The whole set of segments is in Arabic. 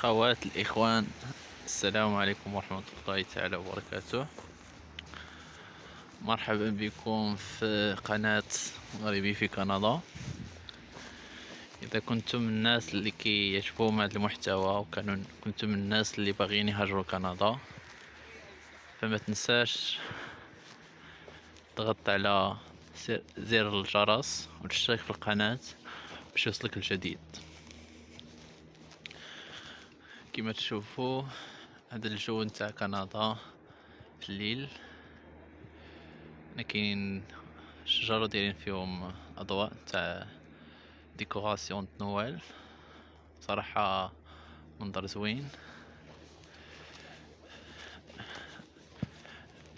الأخوات الإخوان السلام عليكم ورحمة الله تعالى وبركاته. مرحبا بكم في قناة مغربي في كندا. إذا كنتم الناس اللي كيعجبهم هذا المحتوى وكانوا كنتم الناس اللي باغيين يهاجروا كندا فما تنساش تضغط على زر الجرس وتشترك في القناة باش يوصلك الجديد. كما تشوفوا هذا الجو نتاع كندا في الليل. هنا كاين شجر دايرين فيهم أضواء تاع décoration Noël صراحة منظر زوين.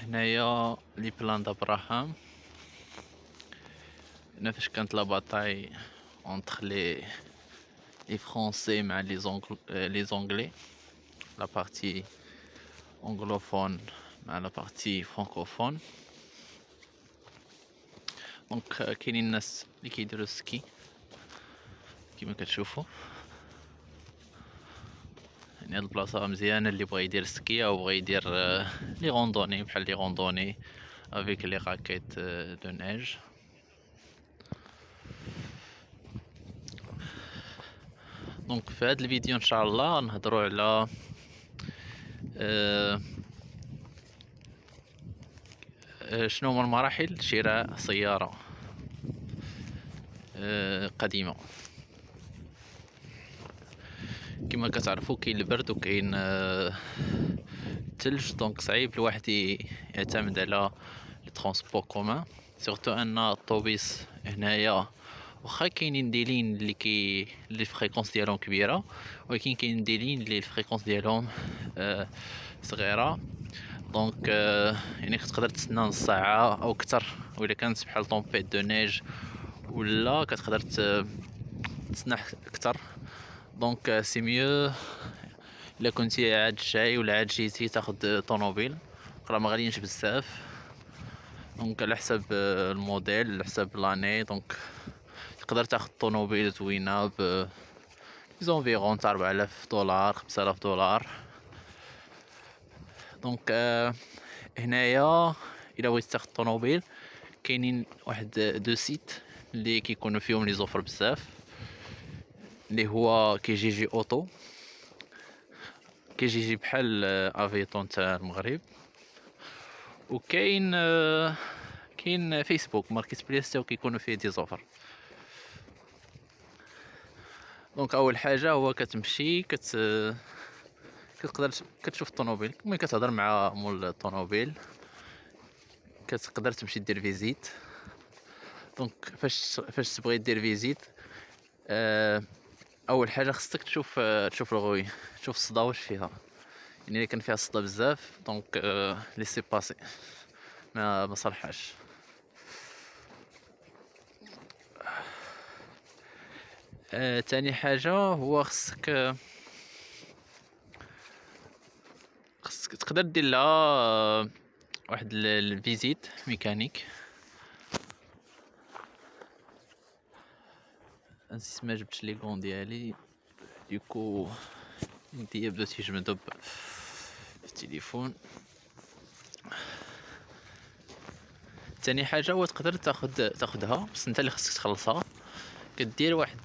هنايا les Plaines d'Abraham هنا فاش كانت la bataille entre les les Français مع les Ang les Anglais la partie anglophone مع la partie francophone donc كاينين الناس اللي كيديروا ال ski كما كتشوفوا يعني هاد البلاصه مزيانه اللي بغى يدير ski أو بغى يدير آه، les randonnées بحال les randonnées avec les raquettes de neige donc في هذا الفيديو إن شاء الله نهضروا على أه أه شنو هما المراحل؟ شراء سيارة أه قديمة. كما كتعرفوا كاين البرد وكاين الثلج donc صعيب الواحد يعتمد على les transports communs surtout أن الطوبيس هنايا واخا كاينين des lignes اللي كي اللي ال fréquence ديالهم كبيرة ولكن كاين des lignes اللي ال fréquence ديالهم آه صغيرة. donc آه يعني كتقدر تسنى نص ساعة أو أكثر ولا كانت بحال tempête de neige ولا كتقدر تسنى أكثر. donc c'est mieux إلا كنتي عاد جاي ولا عاد جيتي تاخد طوموبيل راه ما غاليينش بزاف. donc على حسب الموديل على حسب l'année. donc تقدر تاخد طوموبيل زوينة ب environ تاع 4000 دولار 5000 دولار. donc آه هنايا إلا بغيتي تاخد طوموبيل كاينين واحد deux sites اللي كيكونوا فيهم les offres بزاف اللي هو كي جي جي أوتو. كي جي جي بحال افيتون تاع المغرب. وكاين كاين Facebook Marketplace تاهو كيكونوا فيه des offres. donc أول حاجة هو كتمشي كت كتقدر كتشوف الطوموبيل. ملي كتهضر مع مول الطوموبيل كتقدر تمشي دير visite. donc فاش فاش تبغي دير visite آه أول حاجة خصك تشوف تشوف la rouille تشوف الصدا واش فيها. يعني إلا كان فيها الصدا بزاف donc آه laissez passer ما ما آه تاني حاجة هو خصك خصك تقدر دير لها واحد الفيزيت ميكانيك. نسيت ما جبتش لي كون ديالي. ديكو يديا بدات يجمدوا في التليفون تاني حاجة هو تقدر تاخد تاخدها بس أنت اللي خصك تخلصها. كدير واحد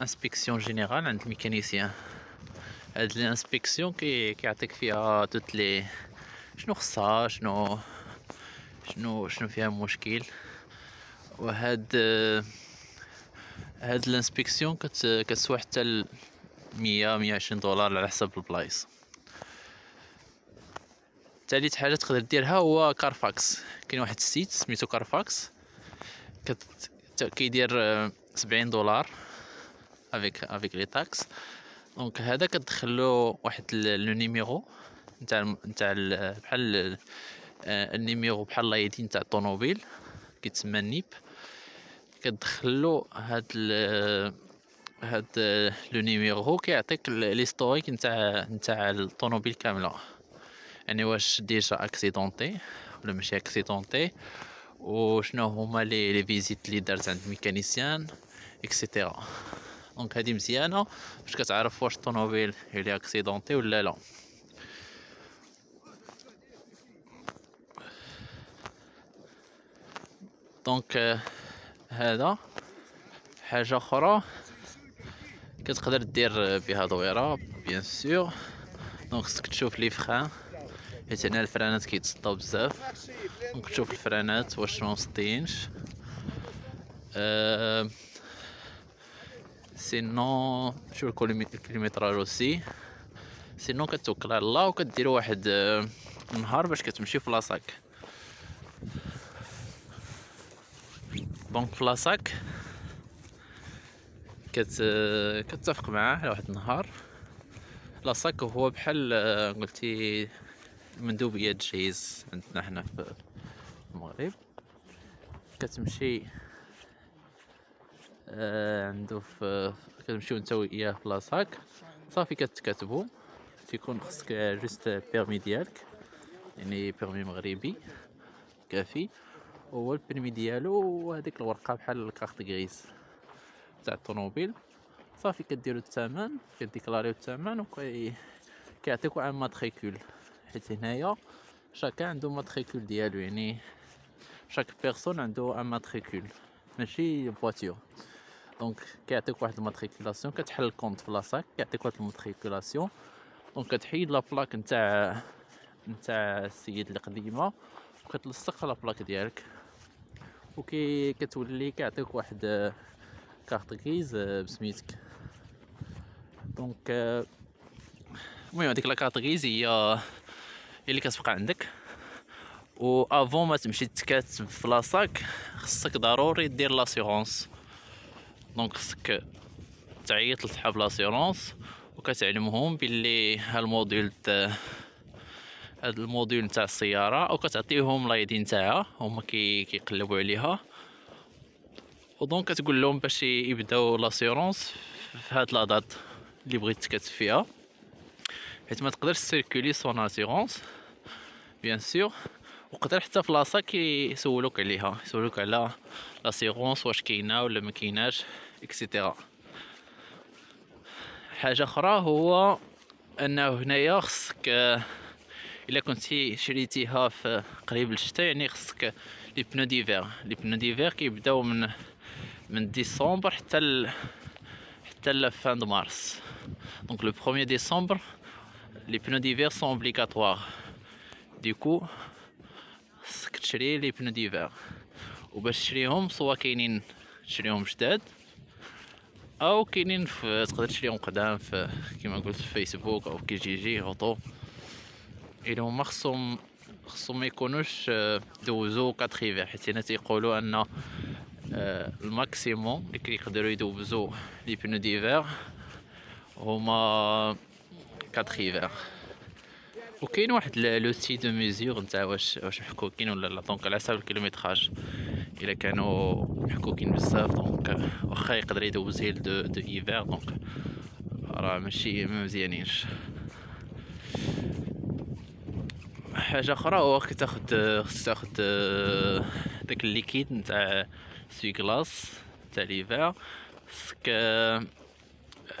انسبيكسيون جينيرال عند الميكانيسيان هاد ال inspection كي كيعطيك فيها toutes les شنو خصها شنو شنو شنو فيها مشكل. وهاد هاد ال inspection كت كتسوى حتى مية مية وعشرين دولار على حسب البلايص. تالت حاجة تقدر ديرها هو Carfax كاين واحد ال site سميتو Carfax كت... كيدير سبعين دولار avec avec les taxes donc هذا كتدخلو واحد le numéro نتاع نتاع بحال ال numéro بحال l'ID نتاع الطوموبيل كيتسمى ال NIV كتدخلو هاد ال هاد le numéro كيعطيك l'historique نتاع نتاع الطوموبيل كاملة. يعني واش déjà accidentée ولا ماشي accidentée وشنو هما les les visites اللي دارت عند ال mécanicien et cetera donc هادي مزيانه باش كتعرف واش الطوموبيل اللي accidentée ولا لا donc هذا حاجة أخرى كتقدر دير بها دويره bien sûr donc خصك تشوف les freins حيت هنا الفرانات كيتصداو بزاف donc تشوف الفرانات واش ما مصديينش أه sinon شوف ال kilométrage aussi. sinon كتوكل على الله وكدير واحد النهار باش كتمشي في la SAAQ. donc في la SAAQ كت كتفق معاه على واحد النهار. la SAAQ هو بحال قلتي مندوبية جيز عندنا حنا في المغرب. كتمشي آه عنده في كتمشيو نتا وياه في la SAAQ. صافي كتكاتبو. تيكون خصك juste permis ديالك يعني permis مغربي كافي. وهو ال permis ديالو هذيك الورقة بحال ال carte grise تاع الطوموبيل. صافي كديرو الثمن كديكلاريو الثمن وكي كيعطيكو un matricule حيت هنايا chacun عنده matricule ديالو يعني chaque personne عنده un matricule ماشي voiture donc كيعطيك واحد ال immatriculation كتحل ال compte في la SAAQ كيعطيك واحد ال immatriculation donc كتحيد la plaque نتاع نتاع السيد القديمه وكتلصق la plaque ديالك وكي كتولي كيعطيك واحد carte grise بسميتك donc المهم هذيك la carte grise هي اللي كتبقى عندك و avant ما تمشي تكاتب في la SAAQ خصك ضروري دير l'assurance. donc خصك تعيط لصحاب l'assurance وكتعلمهم باللي هالموديل تاع هاد الموديل نتاع السيارة أو كتعطيهم l'ID نتاعها هما كي كيقلبوا عليها. و donc كتقول لهم باش يبداو l'assurance في هاد la date اللي بغيت تكاتب فيها. حيت ما تقدرش circuler sans assurance bien sûr وقدر حتى في la SAAQ كيسولوك عليها يسولوك على l'assurance واش كاينة ولا ما كايناش et cetera حاجة أخرى هو أنه هنايا خصك إلا كنتي شريتيها في قريب الشتاء يعني خصك les pneus d'hiver les pneus d'hiver كيبداو من من ديسمبر حتى ل... حتى la fin de mars donc le 1 décembre les pneus d'hiver sont obligatoires du coup خصك تشري les pneus d'hiver. وباش تشريهم soit كاينين تشريهم جداد أو كاينين تقدر تشريهم قدام في كيما قلت في فيسبوك أو Kijiji Auto إلى هما خصهم خصهم ما يكونوش آه، دوزو 4 hivers حيت هنا تيقولوا أن آه، ال maximum اللي كيقدروا يدوزو les pneus d'hiver هما 4 hivers وكاين واحد l'outil de mesure نتاع واش واش محكوكين ولا لا. donc على حسب ال kilométrage. إلا كانوا محكوكين بزاف donc واخا يقدر يدوز هيل دو دو ايفير دونك راه ماشي مزيانينش. حاجة أخرى هو كتاخد خصك تاخد داك ال liquide نتاع essuie-glace تاع l'hiver خصك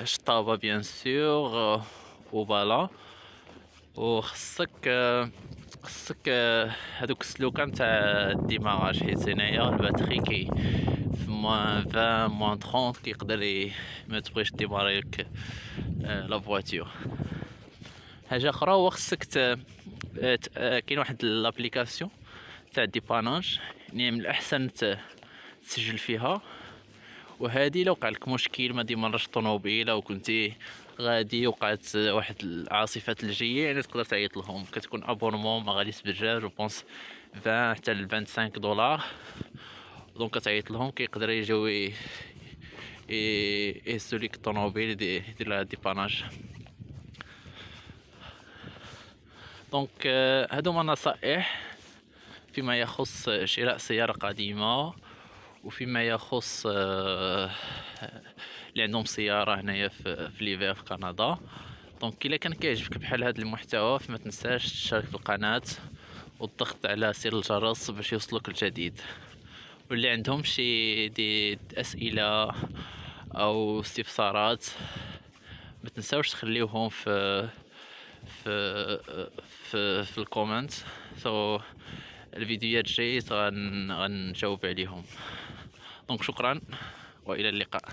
شطابة bien sûr وبالا وخصك خصك هادوك السلوكان تاع ال démarrage حيت هنايا ال batterie كي fait moins 20 moins 30 كيقدر ما تبغيش ديماري ليك la voiture حاجة أخرى هو خصك كاين واحد l'application تاع dépannage يعني من الأحسن تسجل فيها. وهذه لو وقع لك مشكل ما ديمارش طوموبيل أو كنتي غادي وقعت واحد العاصفة ثلجيه يعني تقدر تعيط لهم. كتكون abonnement ما غاديش بالجار je pense 20 حتى ل 25 دولار. donc كتعيط لهم كيقدر يجيو يهزو ليك الطوموبيل يدير لها dépannage donc هادو هما النصائح. فيما يخص شراء سيارة قديمة وفيما يخص اللي عندهم سيارة هنايا في, l'hiver في كندا. donc إلا كان كيعجبك بحال هذا المحتوى فما تنساش تشارك في القناة والضغط على سير الجرس باش يوصلك الجديد. واللي عندهم شي des أسئلة أو استفسارات ما تنساوش تخليوهم في في في, في ال comment. so so, الفيديوهات الجاية غنجاوب عليهم. دونك شكرا وإلى اللقاء.